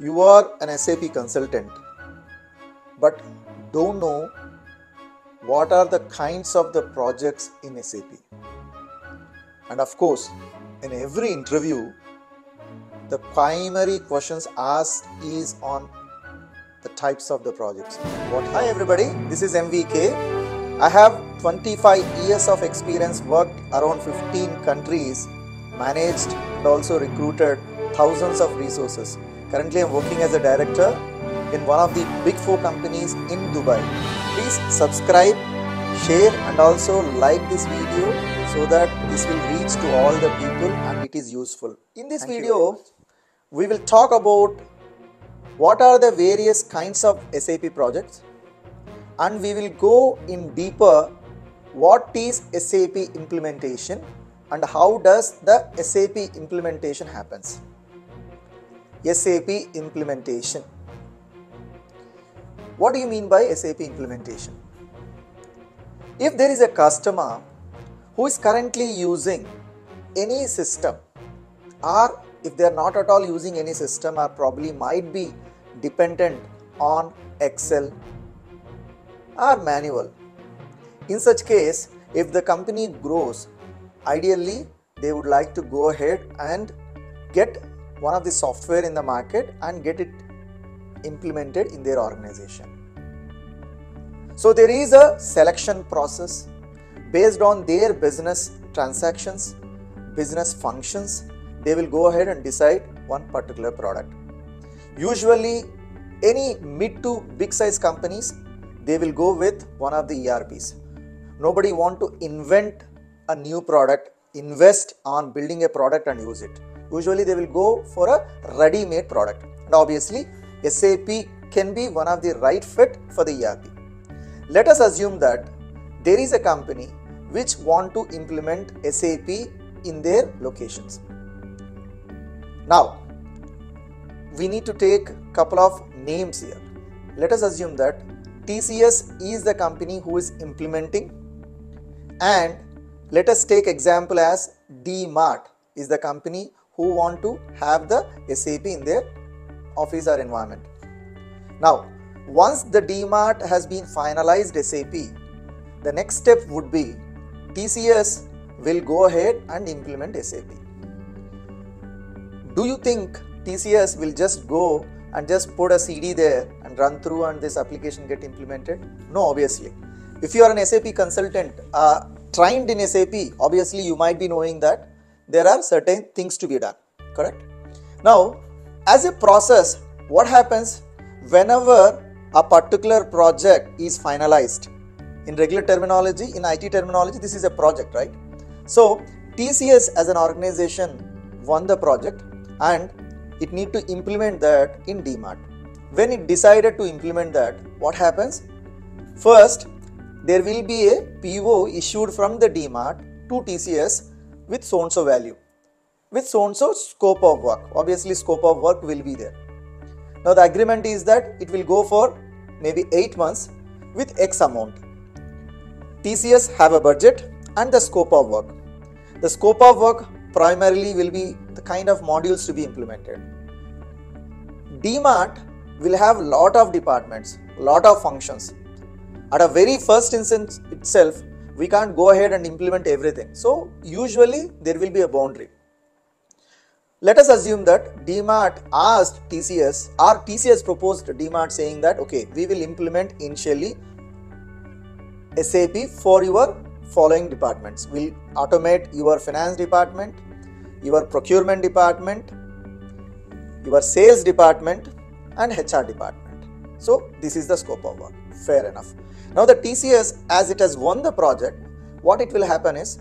you are an SAP consultant but don't know what are the kinds of the projects in SAP. And of course, in every interview, the primary questions asked is on the types of the projects. What Hi everybody, this is MVK. I have 25 years of experience, worked around 15 countries, managed and also recruited thousands of resources. Currently, I'm working as a director in one of the big four companies in Dubai. Please subscribe, share, and also like this video so that this will reach to all the people and it is useful. In this Thank video, we will talk about what are the various kinds of SAP projects and we will go in deeper what is SAP implementation and how does the SAP implementation happens. SAP implementation. What do you mean by SAP implementation? If there is a customer who is currently using any system or if they are not at all using any system or probably might be dependent on Excel or manual. In such case, if the company grows, ideally they would like to go ahead and get one of the software in the market and get it implemented in their organization. So there is a selection process based on their business transactions, business functions, they will go ahead and decide one particular product. Usually any mid to big size companies they will go with one of the ERPs. Nobody want to invent a new product, invest on building a product and use it. Usually they will go for a ready made product. And obviously SAP can be one of the right fit for the ERP. Let us assume that there is a company which want to implement SAP in their locations. Now, we need to take couple of names here. Let us assume that TCS is the company who is implementing and let us take example as DMart is the company who want to have the SAP in their office or environment. Now, once the DMart has been finalized SAP, the next step would be TCS will go ahead and implement SAP. Do you think TCS will just go and just put a CD there and run through and this application get implemented? No, obviously. If you are an SAP consultant uh, trained in SAP, obviously you might be knowing that there are certain things to be done, correct? Now, as a process, what happens whenever a particular project is finalized? In regular terminology, in IT terminology, this is a project, right? So, TCS as an organization won the project and it need to implement that in DMart. When it decided to implement that, what happens? First, there will be a PO issued from the DMart to TCS with so and so value, with so and so scope of work. Obviously, scope of work will be there. Now, the agreement is that it will go for maybe 8 months with X amount. TCS have a budget and the scope of work. The scope of work primarily will be the kind of modules to be implemented. DMart will have lot of departments, lot of functions. At a very first instance itself, we can't go ahead and implement everything. So usually there will be a boundary. Let us assume that DMart asked TCS or TCS proposed DMart saying that okay, we will implement initially SAP for your following departments. We'll automate your finance department, your procurement department, your sales department and HR department. So this is the scope of work. Fair enough. Now the TCS as it has won the project, what it will happen is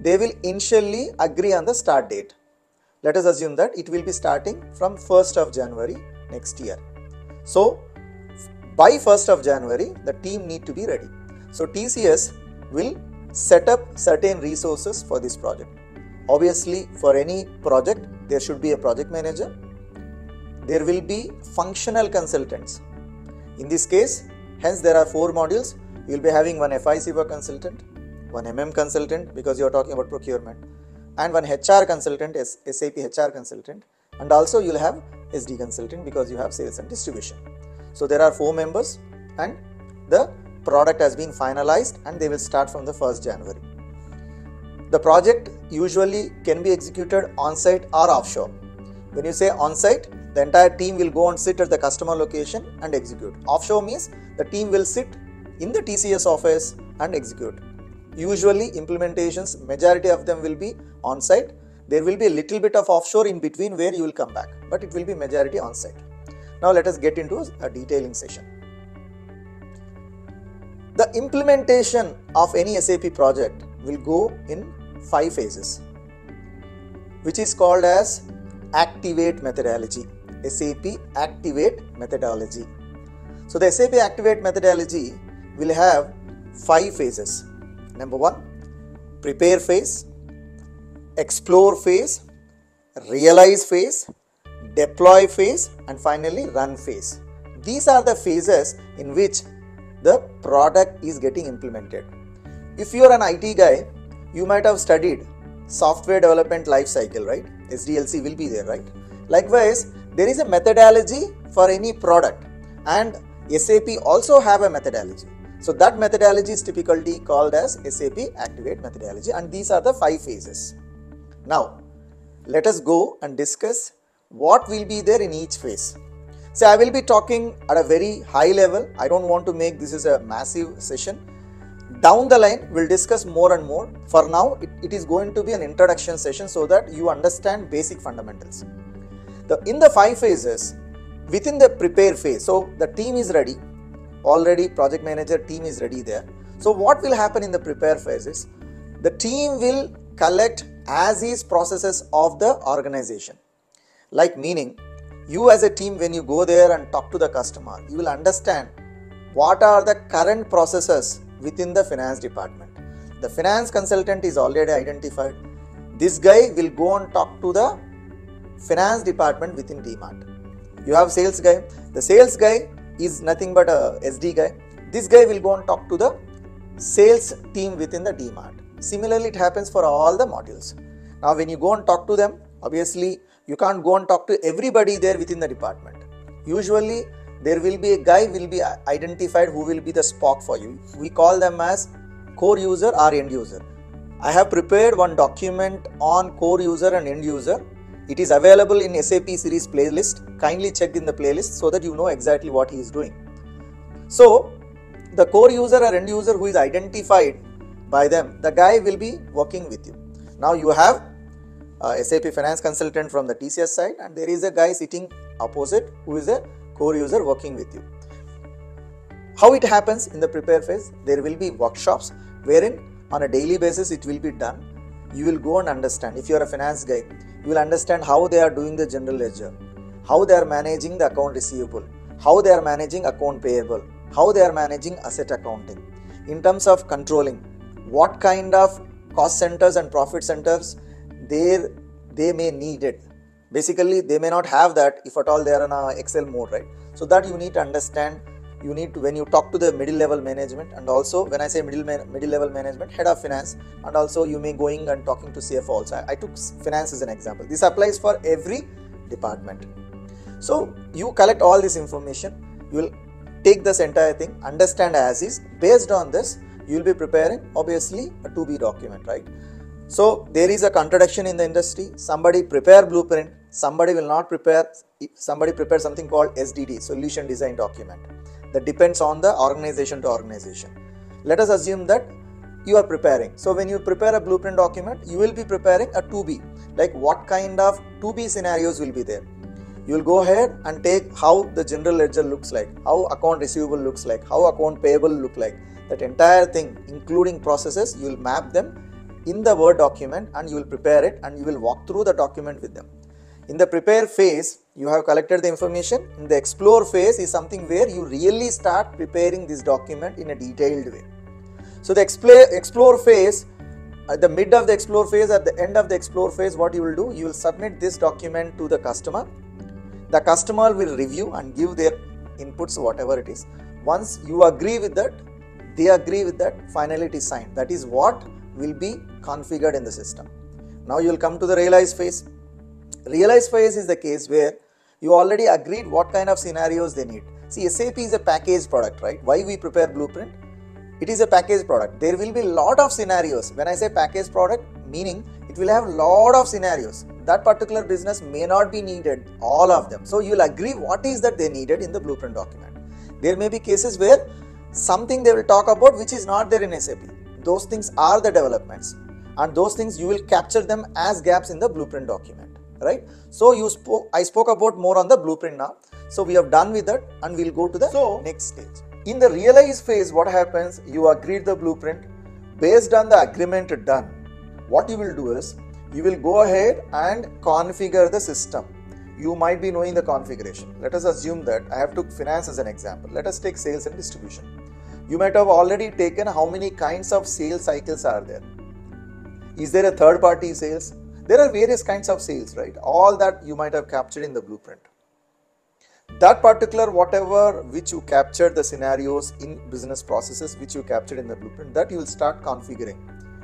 they will initially agree on the start date. Let us assume that it will be starting from 1st of January next year. So by 1st of January the team need to be ready. So TCS will set up certain resources for this project. Obviously for any project there should be a project manager. There will be functional consultants. In this case hence there are four modules. You will be having one FICO consultant, one MM consultant because you are talking about procurement and one HR consultant, SAP HR consultant and also you will have SD consultant because you have sales and distribution. So there are four members and the product has been finalized and they will start from the 1st January. The project usually can be executed on site or offshore. When you say on site, the entire team will go and sit at the customer location and execute. Offshore means the team will sit in the TCS office and execute. Usually implementations, majority of them will be on site. There will be a little bit of offshore in between where you will come back, but it will be majority on site. Now let us get into a detailing session. The implementation of any SAP project will go in five phases, which is called as Activate methodology. SAP Activate methodology. So the SAP Activate methodology will have five phases. Number one, prepare phase, explore phase, realize phase, deploy phase, and finally run phase. These are the phases in which the product is getting implemented. If you are an IT guy, you might have studied software development life cycle, right? SDLC will be there, right? Likewise, there is a methodology for any product and SAP also have a methodology. So that methodology is typically called as SAP Activate methodology and these are the five phases. Now, let us go and discuss what will be there in each phase. So I will be talking at a very high level. I don't want to make this is a massive session. Down the line, we'll discuss more and more. For now, it, it is going to be an introduction session so that you understand basic fundamentals. The, in the five phases, within the prepare phase, so the team is ready, already project manager team is ready there. So what will happen in the prepare phases? The team will collect as is processes of the organization. Like meaning, you as a team when you go there and talk to the customer, you will understand what are the current processes within the finance department. The finance consultant is already identified. This guy will go and talk to the finance department within DMART. You have sales guy. The sales guy is nothing but a SD guy. This guy will go and talk to the sales team within the DMART. Similarly, it happens for all the modules. Now, when you go and talk to them, obviously you can't go and talk to everybody there within the department. Usually, there will be a guy will be identified who will be the SPOC for you. We call them as core user or end user. I have prepared one document on core user and end user it is available in SAP series playlist. Kindly check in the playlist so that you know exactly what he is doing. So, the core user or end user who is identified by them, the guy will be working with you. Now, you have uh, a SAP finance consultant from the TCS side, and there is a guy sitting opposite who is a core user working with you. How it happens in the prepare phase? There will be workshops wherein on a daily basis it will be done. You will go and understand. If you are a finance guy, you will understand how they are doing the general ledger, how they are managing the account receivable, how they are managing account payable, how they are managing asset accounting. In terms of controlling, what kind of cost centers and profit centers they, they may need it. Basically, they may not have that if at all they are in a Excel mode, right? So that you need to understand you need to when you talk to the middle level management and also when i say middle middle level management head of finance and also you may going and talking to cfo also. I, I took finance as an example. This applies for every department. So you collect all this information you will take this entire thing understand as is. Based on this you will be preparing obviously a to be document right? So there is a contradiction in the industry. Somebody prepare blueprint somebody will not prepare somebody prepare something called sdd solution design document that depends on the organization to organization. Let us assume that you are preparing. So when you prepare a blueprint document, you will be preparing a to be, like what kind of to be scenarios will be there. You will go ahead and take how the general ledger looks like, how account receivable looks like, how account payable look like. That entire thing, including processes, you will map them in the Word document and you will prepare it and you will walk through the document with them. In the prepare phase, you have collected the information. In the explore phase is something where you really start preparing this document in a detailed way. So the explore phase, at the mid of the explore phase, at the end of the explore phase, what you will do, you will submit this document to the customer. The customer will review and give their inputs, whatever it is. Once you agree with that, they agree with that, finally it is signed. That is what will be configured in the system. Now you will come to the realize phase Realize phase is the case where You already agreed what kind of scenarios they need. See, SAP is a packaged product, right? Why we prepare blueprint? It is a packaged product. There will be lot of scenarios. When I say packaged product, meaning it will have lot of scenarios. That particular business may not be needed, all of them. So you'll agree what is that they needed in the blueprint document. There may be cases where something they will talk about which is not there in SAP. Those things are the developments and those things you will capture them as gaps in the blueprint document right? So you spoke i spoke about more on the blueprint now. So we have done with that and we'll go to the so, next stage. In the realize phase what happens? You agreed the blueprint. Based on the agreement done what you will do is you will go ahead and configure the system. You might be knowing the configuration. Let us assume that i have took finance as an example. Let us take sales and distribution. You might have already taken how many kinds of sales cycles are there? Is there a third party sales there are various kinds of sales, right? All that you might have captured in the blueprint. That particular whatever which you captured the scenarios in business processes which you captured in the blueprint, that you will start configuring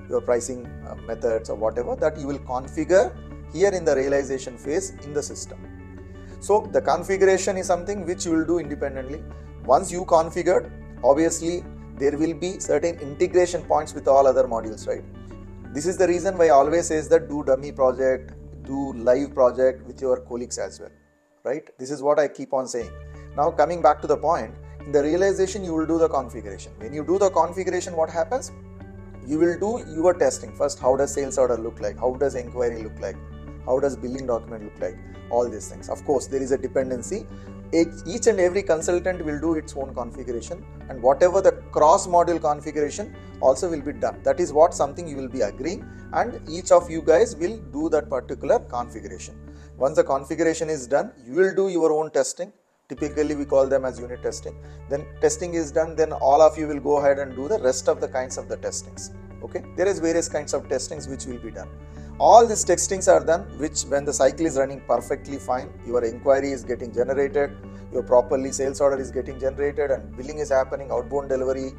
your pricing uh, methods or whatever that you will configure here in the realization phase in the system. So the configuration is something which you will do independently. Once you configured, obviously there will be certain integration points with all other modules, right? This is the reason why I always says that do dummy project, do live project with your colleagues as well, right? This is what I keep on saying. Now coming back to the point, in the realization you will do the configuration. When you do the configuration, what happens? You will do your testing. First, how does sales order look like? How does inquiry look like? How does billing document look like? All these things. Of course, there is a dependency each and every consultant will do its own configuration and whatever the cross module configuration also will be done. That is what something you will be agreeing and each of you guys will do that particular configuration. Once the configuration is done you will do your own testing. Typically we call them as unit testing. Then testing is done then all of you will go ahead and do the rest of the kinds of the testings. Okay? There is various kinds of testings which will be done all these textings are done which when the cycle is running perfectly fine your inquiry is getting generated your properly sales order is getting generated and billing is happening outbound delivery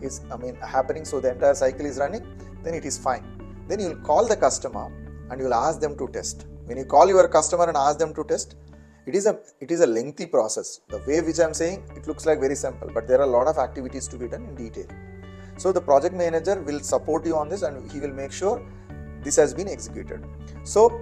is i mean happening so the entire cycle is running then it is fine. Then you will call the customer and you will ask them to test. When you call your customer and ask them to test it is a it is a lengthy process. The way which i am saying it looks like very simple but there are a lot of activities to be done in detail. So the project manager will support you on this and he will make sure this has been executed. So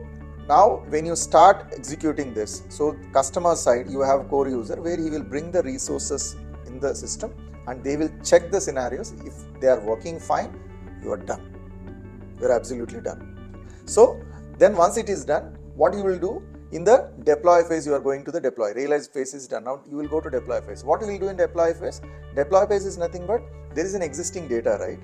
now when you start executing this so customer side you have core user where he will bring the resources in the system and they will check the scenarios. If they are working fine you are done. You are absolutely done. So then once it is done what you will do? In the deploy phase you are going to the deploy. Realize phase is done. Now you will go to deploy phase. What you will do in deploy phase? Deploy phase is nothing but there is an existing data right?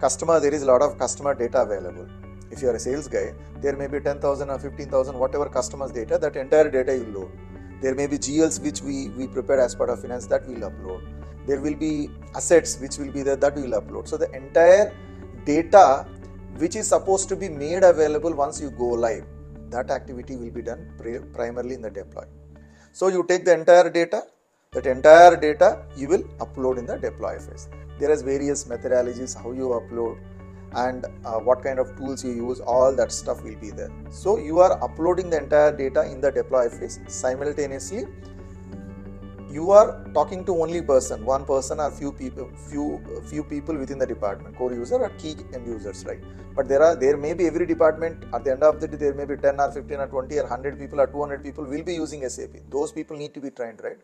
Customer there is a lot of customer data available if you are a sales guy, there may be 10,000 or 15,000, whatever customers data, that entire data you load. There may be GLs which we, we prepare as part of finance that we will upload. There will be assets which will be there that we will upload. So the entire data which is supposed to be made available once you go live, that activity will be done primarily in the deploy. So you take the entire data, that entire data you will upload in the deploy phase. There is various methodologies how you upload and uh, what kind of tools you use all that stuff will be there. So you are uploading the entire data in the deploy phase. Simultaneously you are talking to only person. One person or few people few few people within the department. Core user or key end users right? But there are there may be every department at the end of the day there may be 10 or 15 or 20 or 100 people or 200 people will be using sap those people need to be trained right?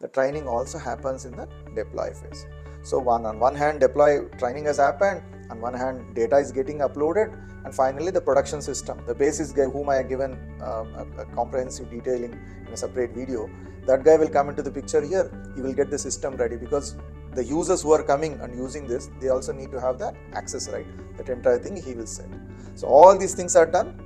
The training also happens in the deploy phase so one on one hand deploy training has happened. On one hand data is getting uploaded. And finally the production system. The basis guy whom i have given uh, a, a comprehensive detailing in a separate video. That guy will come into the picture here. He will get the system ready because the users who are coming and using this they also need to have that access right? That entire thing he will set. So all these things are done.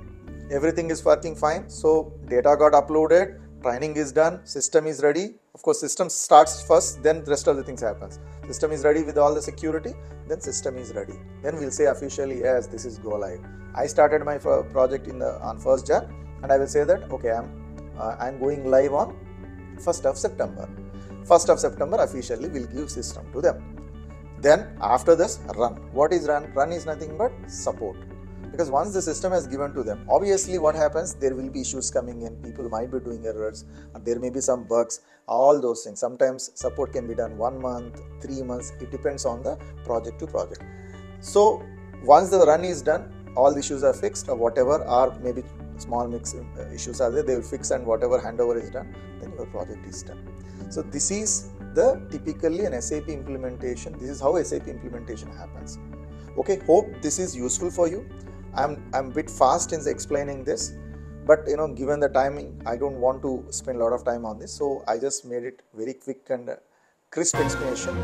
Everything is working fine. So data got uploaded training is done system is ready. Of course system starts first then the rest of the things happens. System is ready with all the security then system is ready. Then we'll say officially yes this is go live. I started my project in the on first jan and i will say that okay i'm uh, i'm going live on 1st of september. 1st of september officially we'll give system to them. Then after this run. What is run? Run is nothing but support because once the system has given to them obviously what happens there will be issues coming in. People might be doing errors. There may be some bugs. All those things. Sometimes support can be done one month three months. It depends on the project to project. So once the run is done all the issues are fixed. Or whatever or maybe small mix uh, issues are there they will fix and whatever handover is done then your project is done. So this is the typically an sap implementation. This is how sap implementation happens. Okay hope this is useful for you i'm i'm a bit fast in explaining this but you know given the timing i don't want to spend a lot of time on this so i just made it very quick and crisp explanation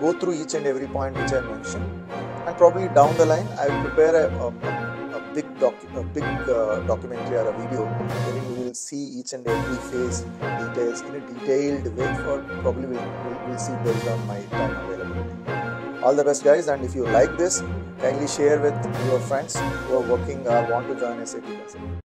go through each and every point which i mentioned and probably down the line I will prepare a, a, big doc, a big uh, documentary or a video wherein we will see each and every phase details in a detailed way for probably we'll, we'll see based on my time availability. All the best guys and if you like this kindly share with your friends who are working or want to join SAP.